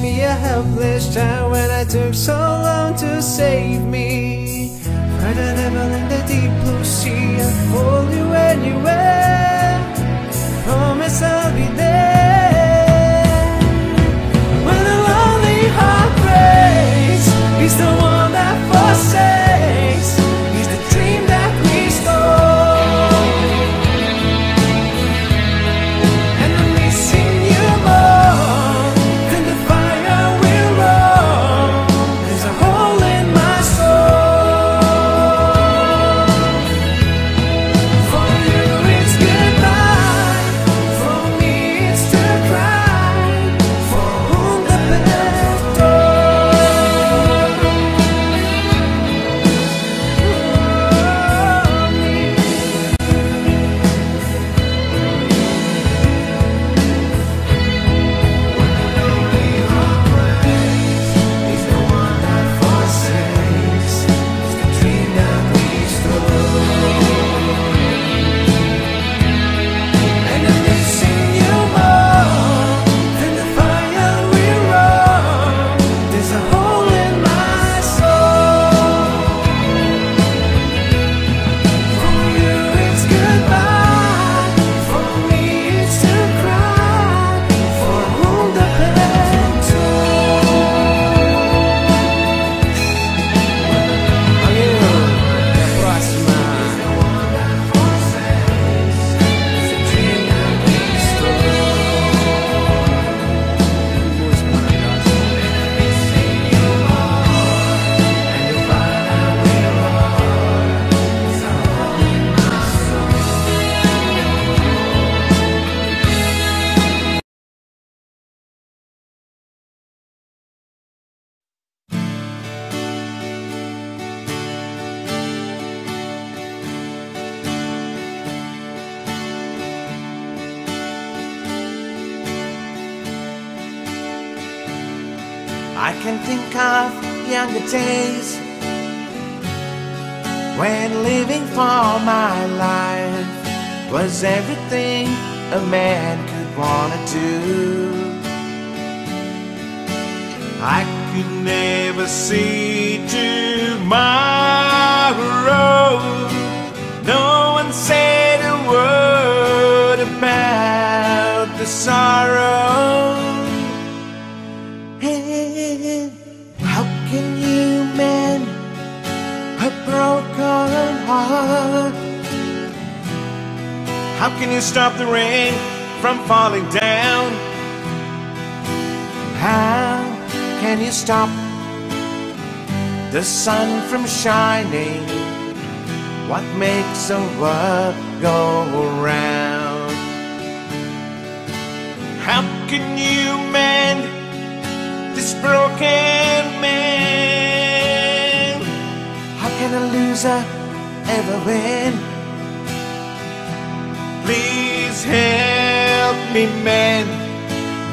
me a helpless child when I took so long to save me. Find a devil in the deep blue sea and hold you anywhere. Promise I'll be there. When a lonely heart breaks, he's the one. I can think of younger days when living for my life was everything a man could wanna do. I could never see tomorrow. No one said a word about the sorrow. Heart? How can you stop the rain from falling down? How can you stop the sun from shining? What makes the world go around? How can you mend this broken man? How can a loser ever win? Please help me mend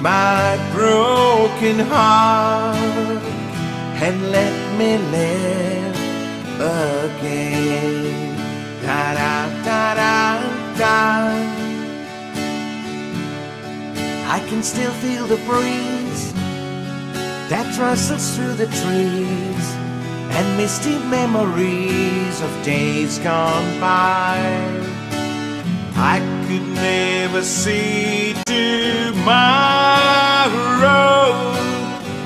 my broken heart and let me live again. Da da da da da. I can still feel the breeze that rustles through the trees and misty memories of days gone by. I could never see tomorrow.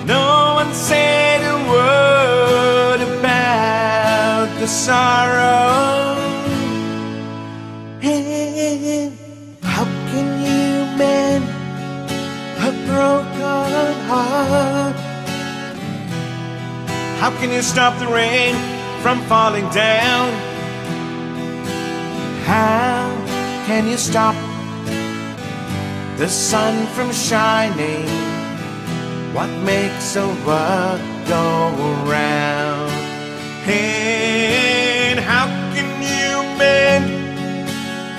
No one said a word about the sorrow. Can you stop the rain from falling down? How can you stop the sun from shining? What makes the world go around? And how can you mend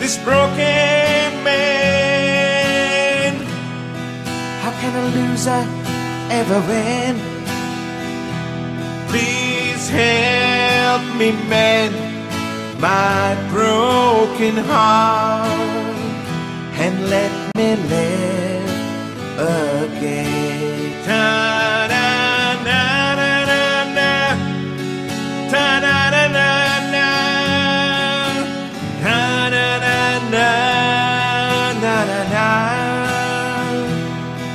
this broken man? How can a loser ever win? Help me mend my broken heart and let me live again. Ta da na na na na. Ta da da na na. Ta da na na na na.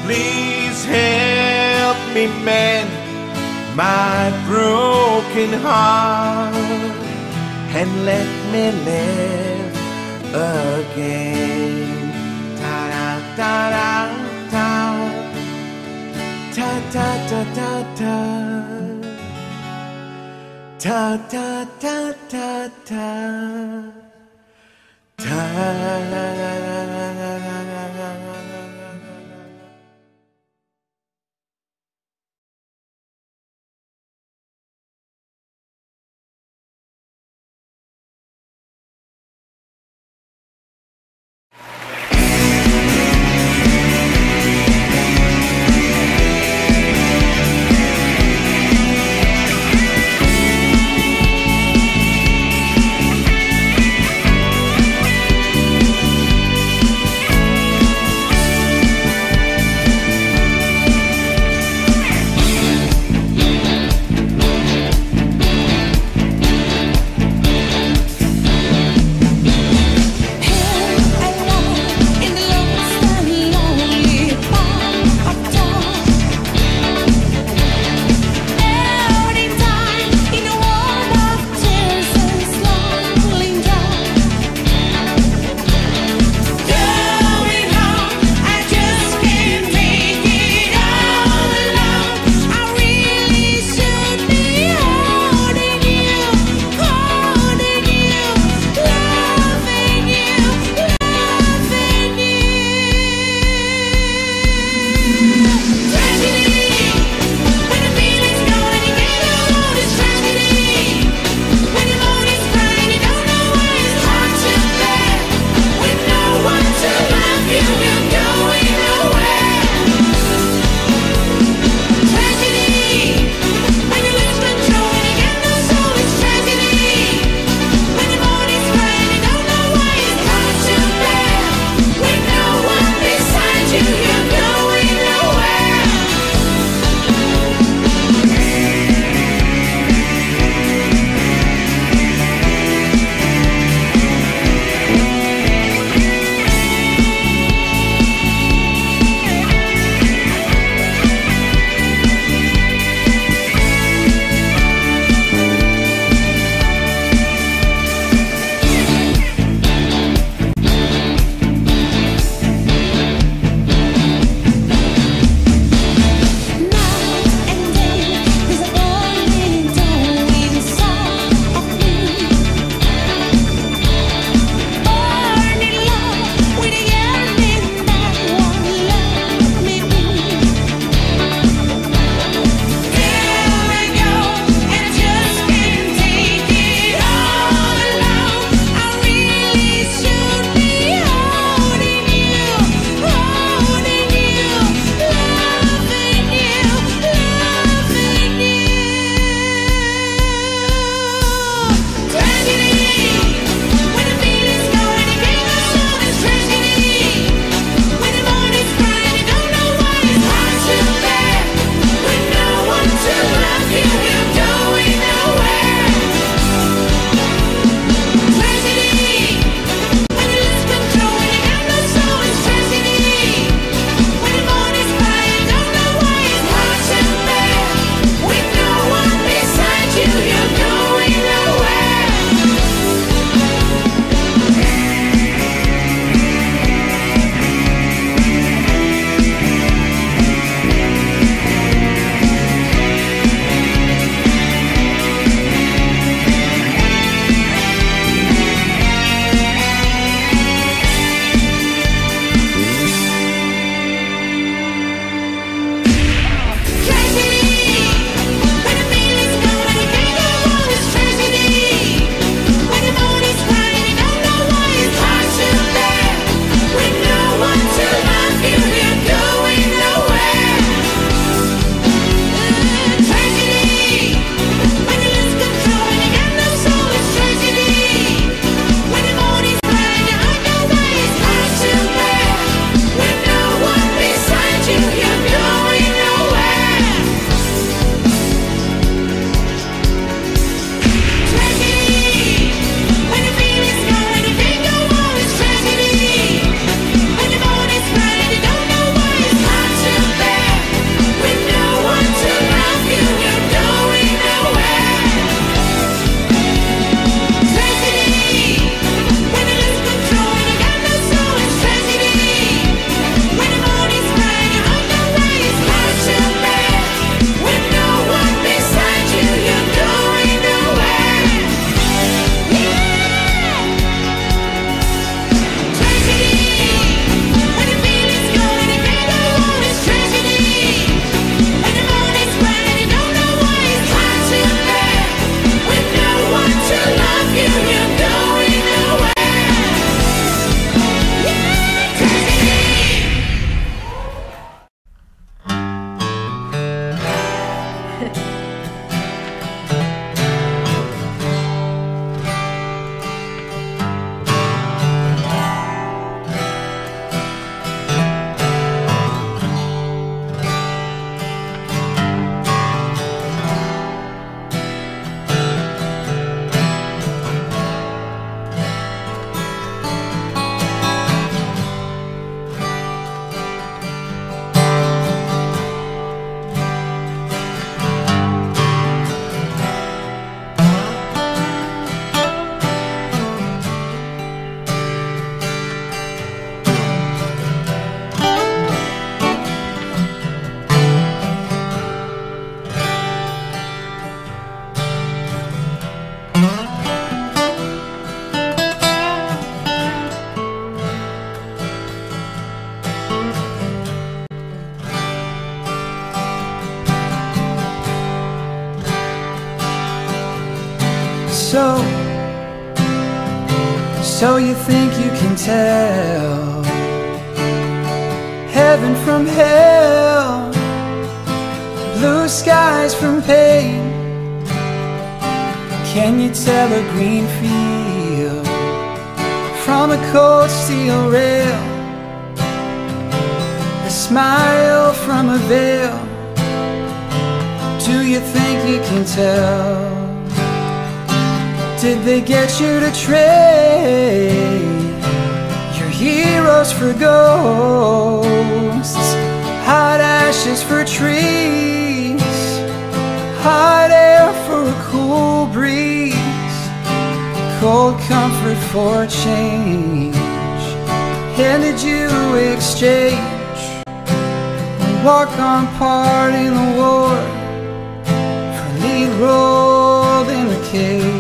Please help me mend my broken heart and let me live again. Ta da da da. Ta ta ta ta ta. Ta ta ta ta ta. Ta. think you can tell heaven from hell, blue skies from pain? Can you tell a green field from a cold steel rail? A smile from a veil. Do you think you can tell? Did they get you to trade? your heroes for ghosts, hot ashes for trees, hot air for a cool breeze, cold comfort for change. And did you exchange, we walk on part in the war for lead role in the cage.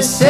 the.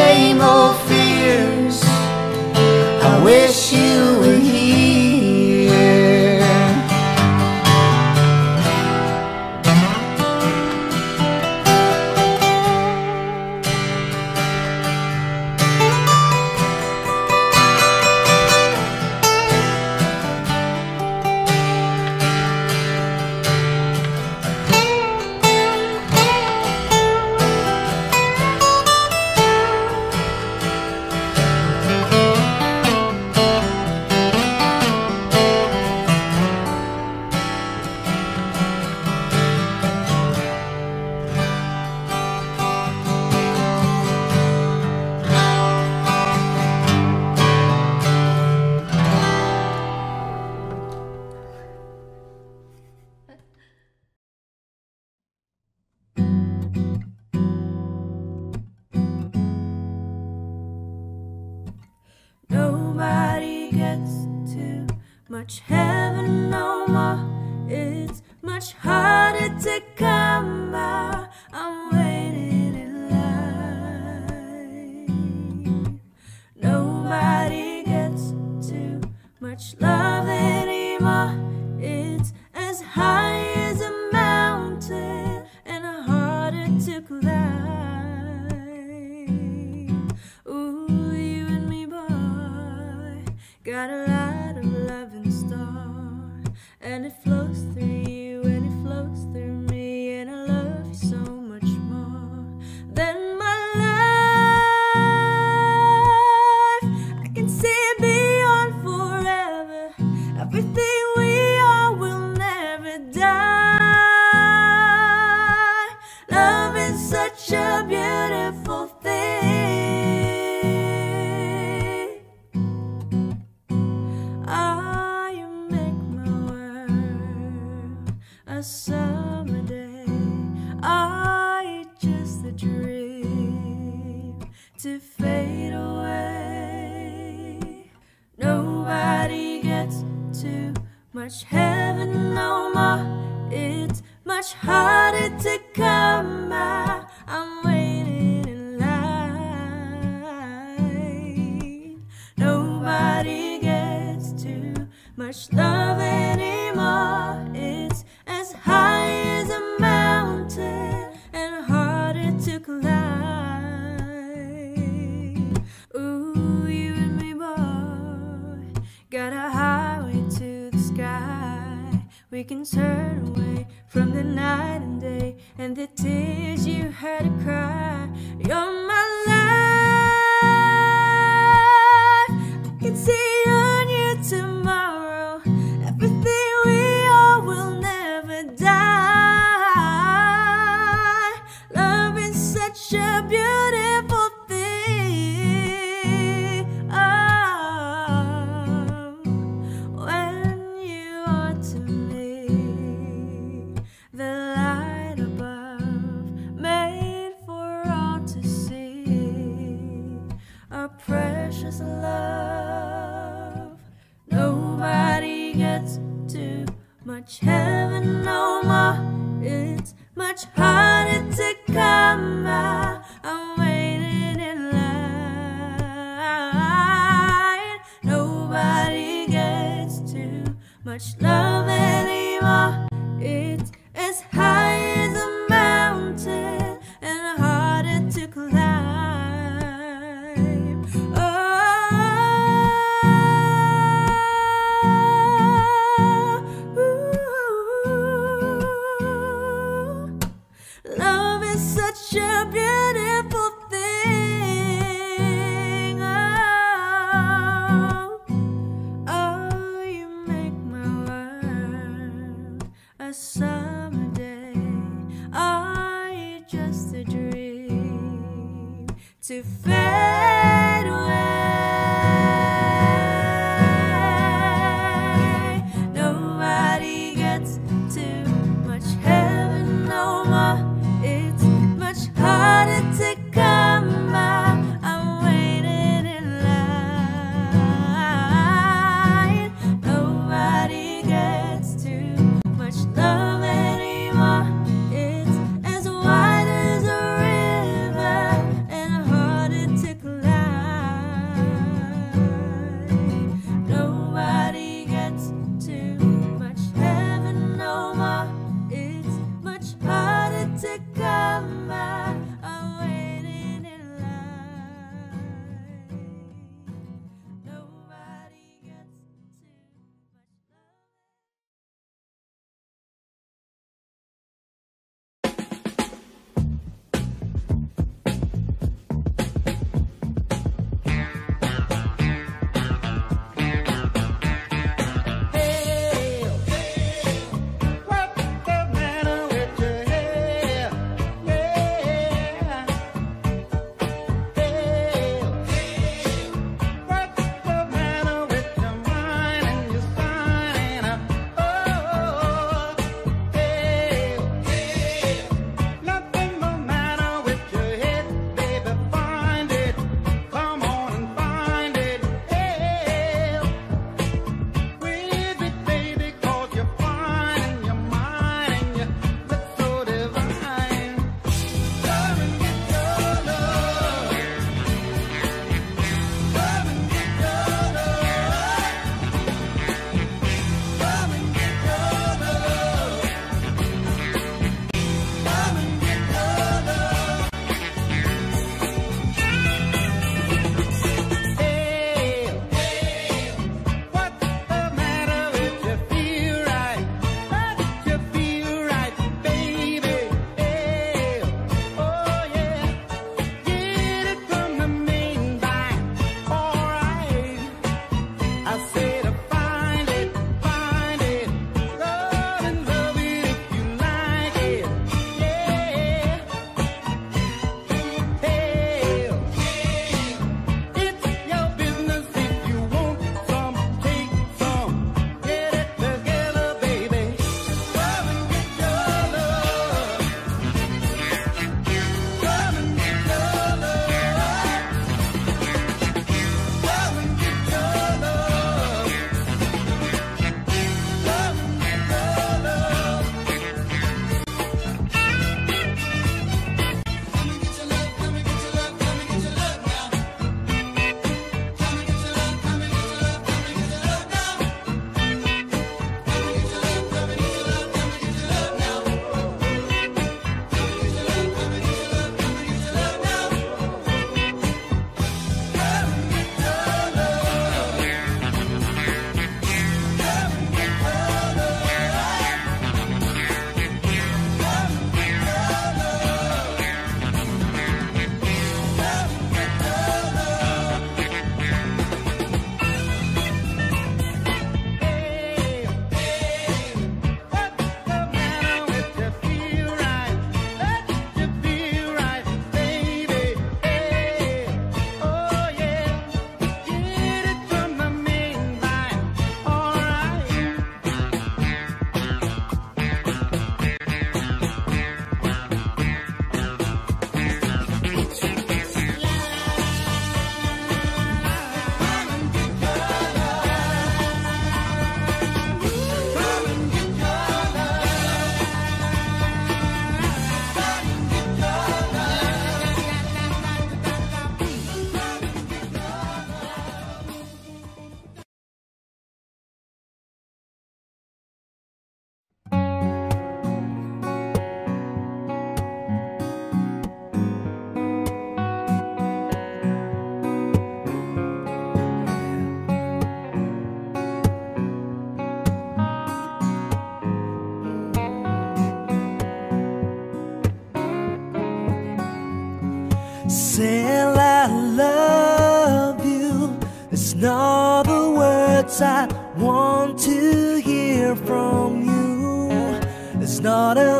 not a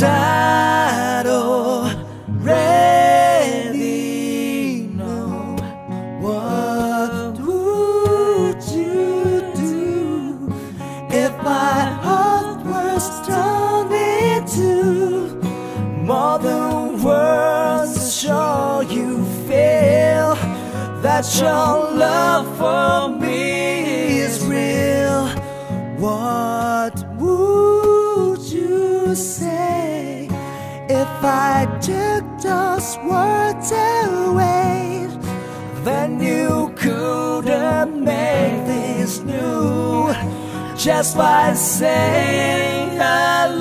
I don't know what would you do if my heart was torn into more than words to show you feel that you're just by saying hello.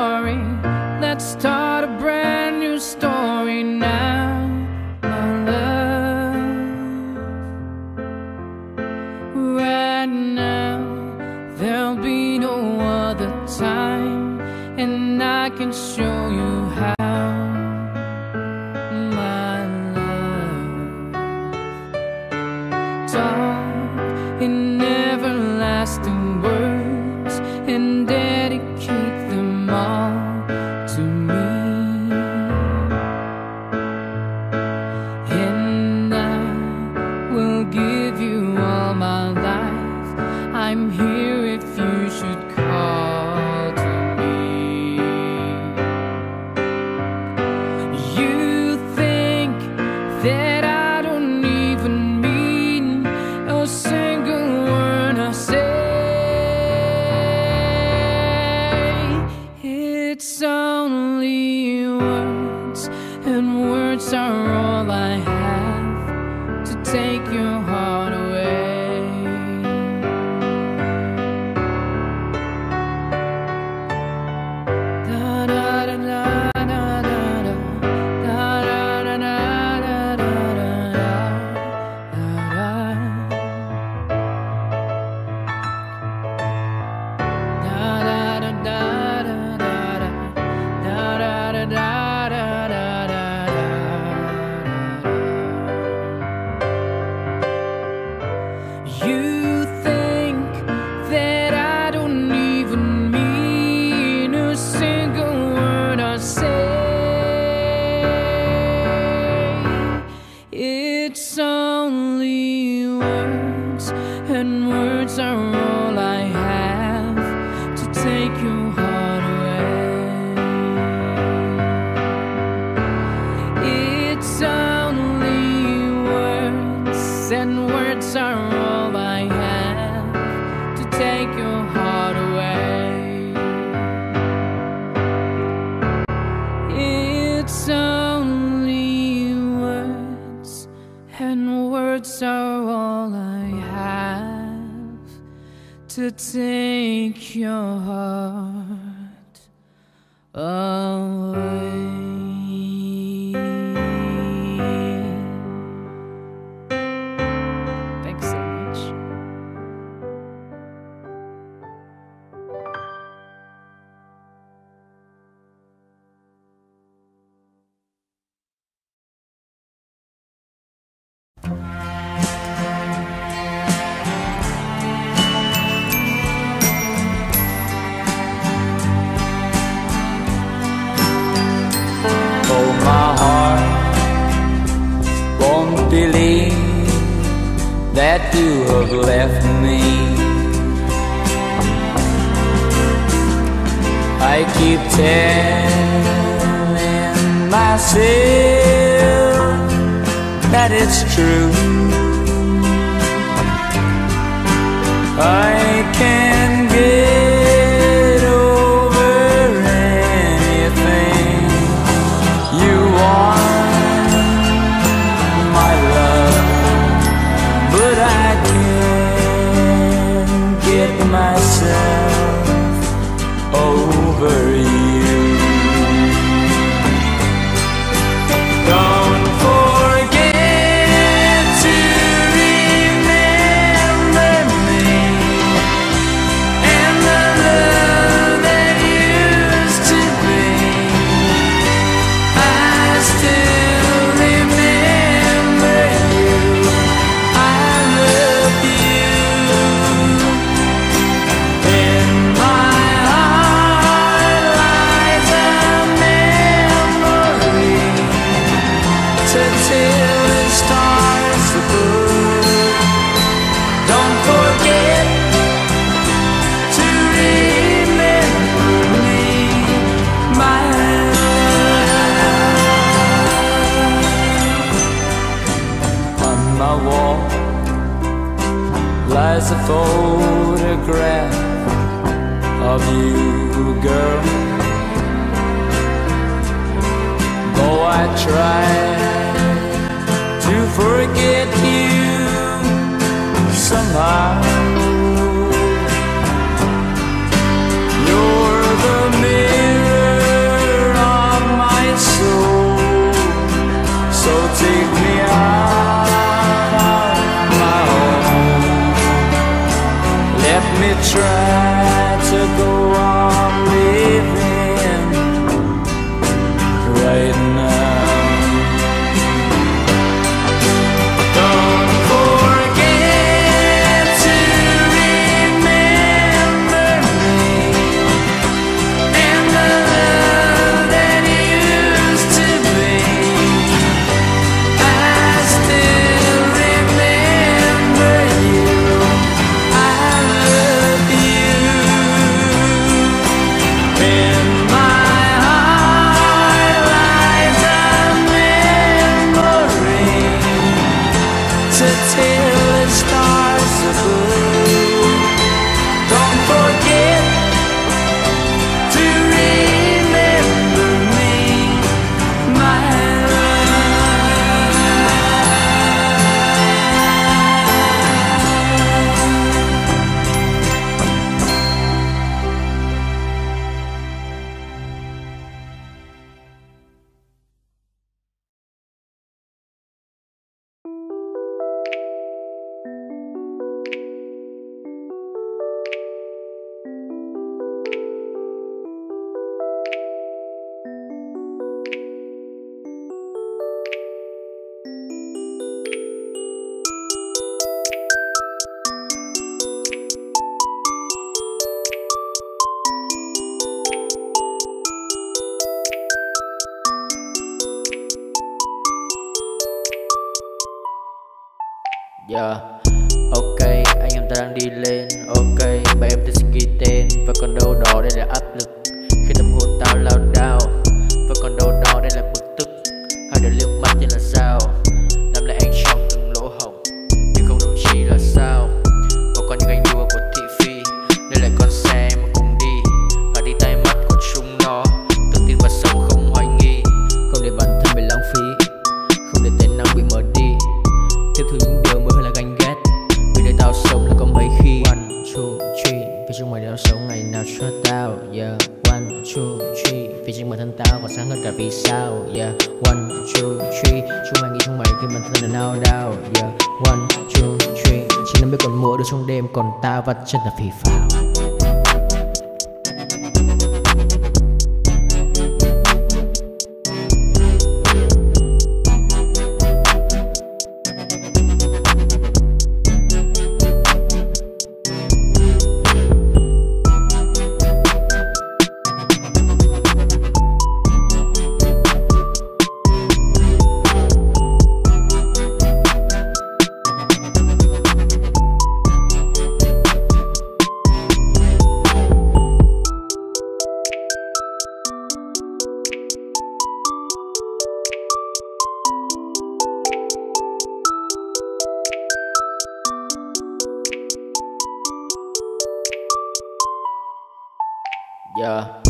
Its glory. Let's start a brand to take your heart. Tao vắt chân Yeah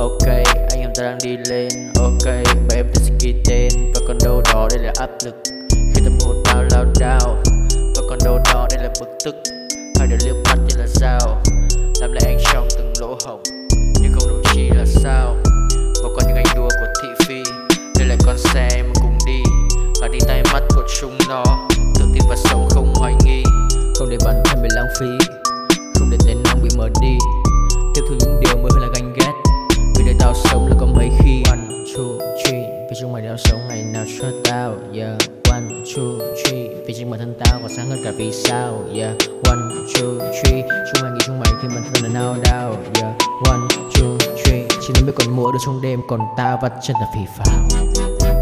Ok, anh em ta đang đi lên. Ok, mà em ta sẽ ghi tên. Và còn đâu đó đây là áp lực. Khi tâm hồn tao lao đao. Và còn đâu đó đây là bực tức. Hai đứa liếc mắt như là sao? Làm lại anh trong từng lỗ hổng. Nhưng không đồng chí là sao? Và còn những anh đua của thị phi. Đây là con xe mà cùng đi. Và đi tay mắt của chúng nó. Tự tin và sống không hoài nghi. Không để bản thân bị lãng phí. Không để tên năng bị mở đi. Tiếp thu những điều mới hơn là ganh ghét. Vì đời tao sống là có mấy khi One, two, three. Vì trong mày đeo sống ngày nào cho tao Yeah. One, two, three. Vì chính bản thân tao còn sáng hơn cả vì sao Yeah. One, two, three. Chúng mày nghĩ trong mày khi bản thân là nao đau Yeah. One, two, three. Chỉ nó biết còn mùa được trong đêm Còn tao vắt chân là phì phào